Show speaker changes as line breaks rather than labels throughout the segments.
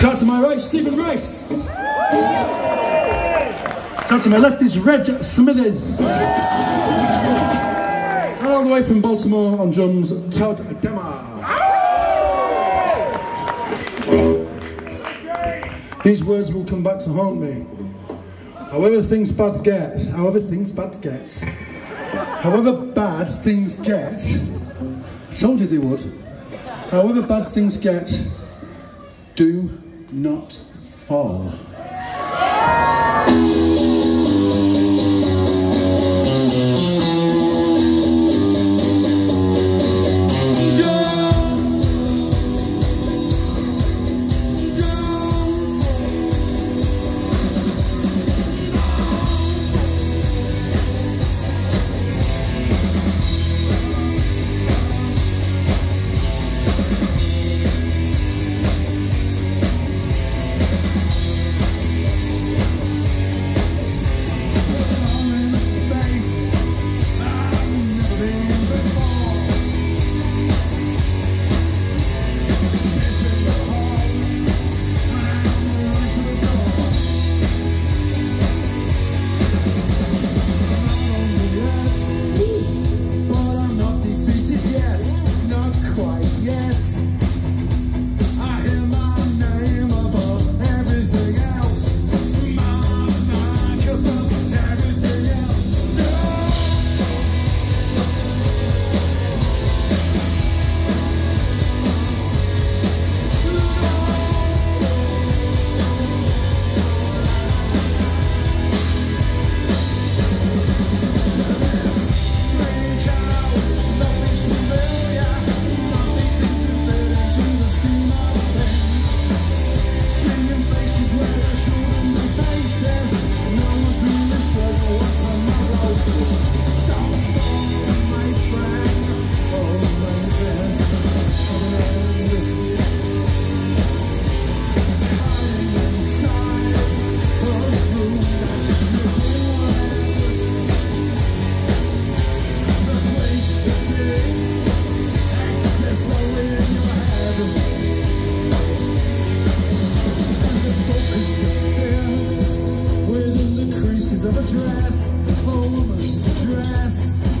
Shout to my right, Stephen Rice. Shout to my left is Reg Smithies. And all the way from Baltimore on drums, Todd Demma. These words will come back to haunt me. However things bad get, however things bad get, however bad things get, I told you they would. However bad things get, do not fall. of a dress, a woman's dress.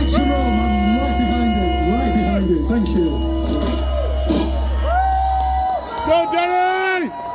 Right behind it. Right behind it. Thank you. Go, Derry!